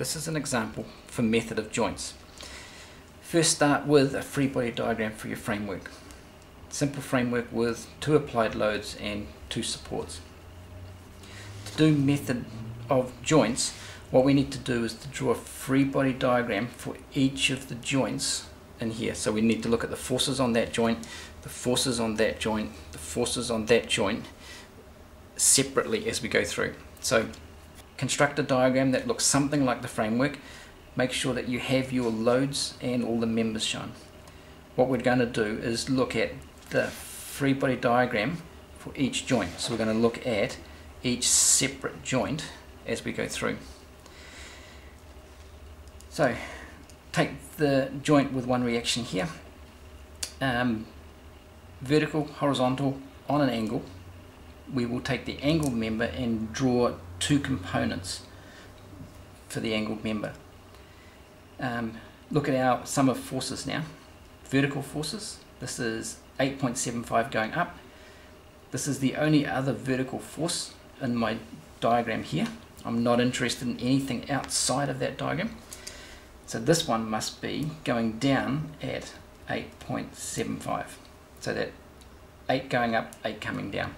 This is an example for method of joints. First start with a free body diagram for your framework. Simple framework with two applied loads and two supports. To do method of joints, what we need to do is to draw a free body diagram for each of the joints in here. So we need to look at the forces on that joint, the forces on that joint, the forces on that joint separately as we go through. So construct a diagram that looks something like the framework. Make sure that you have your loads and all the members shown. What we're going to do is look at the free body diagram for each joint. So we're going to look at each separate joint as we go through. So take the joint with one reaction here. Um, vertical, horizontal, on an angle. We will take the angled member and draw two components for the angled member. Um, look at our sum of forces now. Vertical forces, this is 8.75 going up. This is the only other vertical force in my diagram here. I'm not interested in anything outside of that diagram. So this one must be going down at 8.75. So that 8 going up, 8 coming down.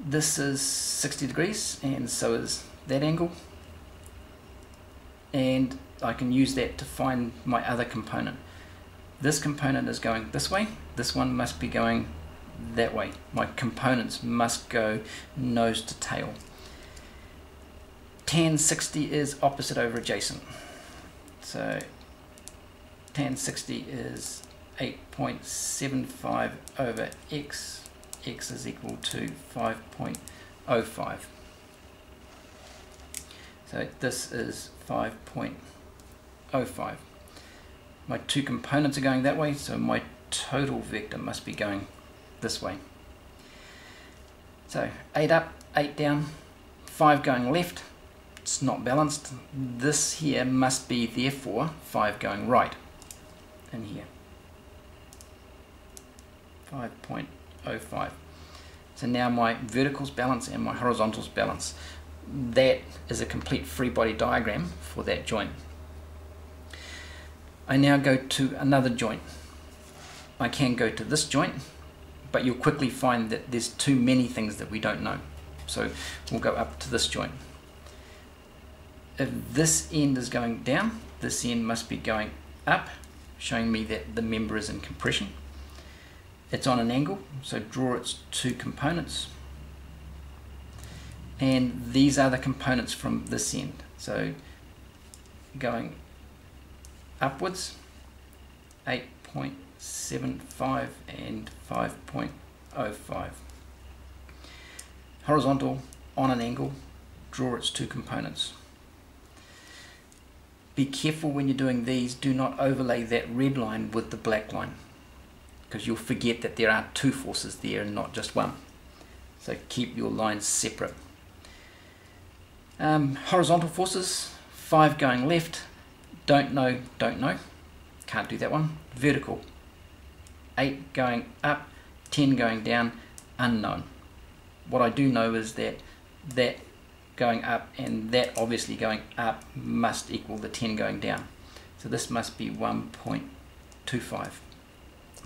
This is 60 degrees and so is that angle. And I can use that to find my other component. This component is going this way, this one must be going that way. My components must go nose to tail tan 60 is opposite over adjacent. So tan 60 is 8.75 over x. x is equal to 5.05. So this is 5.05. My two components are going that way, so my total vector must be going this way. So 8 up, 8 down, 5 going left, it's not balanced. This here must be therefore 5 going right in here. 5.05. Oh so now my verticals balance and my horizontals balance. That is a complete free body diagram for that joint. I now go to another joint. I can go to this joint, but you'll quickly find that there's too many things that we don't know. So we'll go up to this joint if this end is going down, this end must be going up, showing me that the member is in compression. It's on an angle, so draw its two components. And these are the components from this end. So going upwards, 8.75 and 5.05. Horizontal on an angle, draw its two components be careful when you're doing these, do not overlay that red line with the black line because you'll forget that there are two forces there and not just one. So keep your lines separate. Um, horizontal forces, 5 going left, don't know, don't know, can't do that one. Vertical, 8 going up, 10 going down, unknown. What I do know is that that going up and that obviously going up must equal the 10 going down. So this must be 1.25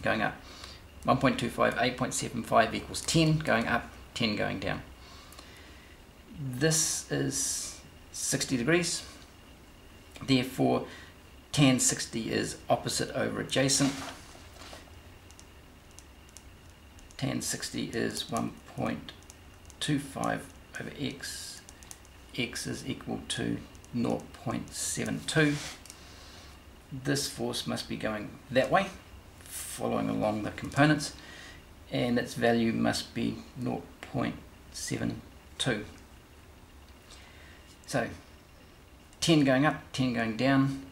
going up. 1.25, 8.75 equals 10 going up, 10 going down. This is 60 degrees. Therefore, tan 60 is opposite over adjacent. Tan 60 is 1.25 over x x is equal to 0.72. This force must be going that way, following along the components, and its value must be 0.72. So 10 going up, 10 going down,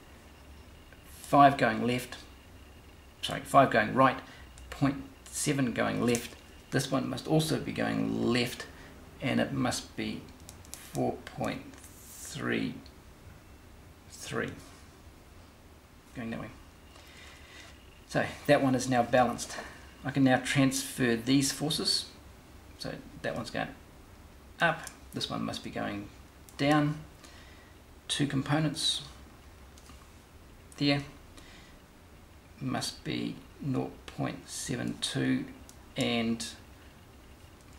5 going left, sorry, 5 going right, 0.7 going left. This one must also be going left, and it must be 4.33 going that way. So that one is now balanced. I can now transfer these forces. So that one's going up, this one must be going down, two components there. Must be 0.72 and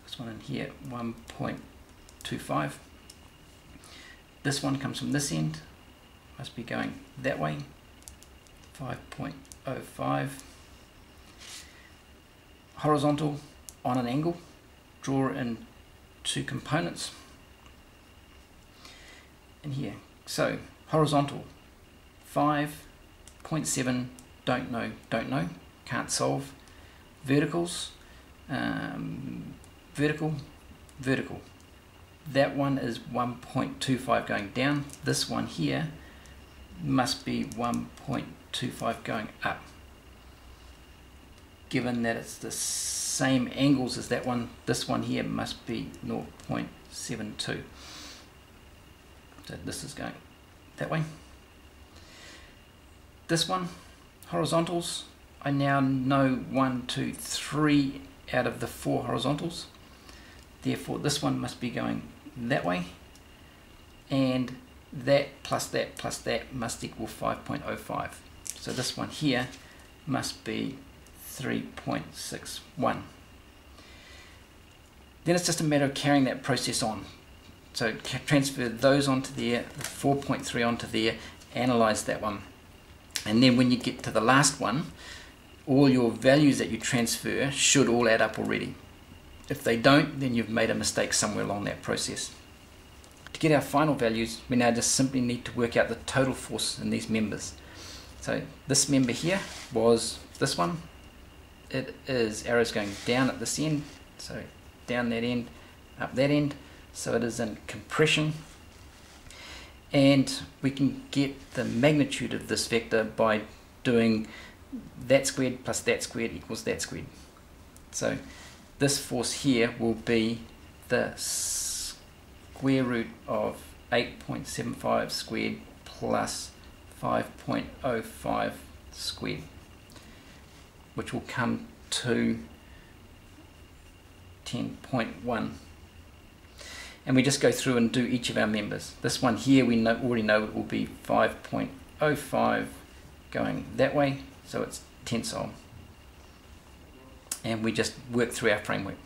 this one in here 1.25 this one comes from this end. Must be going that way 5.05 horizontal on an angle draw in two components. In here. So horizontal 5.7 don't know don't know can't solve. Verticals um, vertical vertical. That one is 1.25 going down. This one here must be 1.25 going up given that it's the same angles as that one. This one here must be 0.72 so this is going that way. This one horizontals I now know one two three out of the four horizontals. Therefore this one must be going that way. And that plus that plus that must equal 5.05 so this one here must be 3.61 then it's just a matter of carrying that process on. So transfer those onto there the 4.3 onto there analyze that one. And then when you get to the last one all your values that you transfer should all add up already. If they don't then you've made a mistake somewhere along that process get our final values, we now just simply need to work out the total force in these members. So this member here was this one. It is arrows going down at this end, so down that end, up that end. So it is in compression. And we can get the magnitude of this vector by doing that squared plus that squared equals that squared. So this force here will be the square root of 8.75 squared plus 5.05 squared, which will come to 10.1. And we just go through and do each of our members. This one here we know, already know it will be 5.05 going that way, so it's tensile. And we just work through our framework.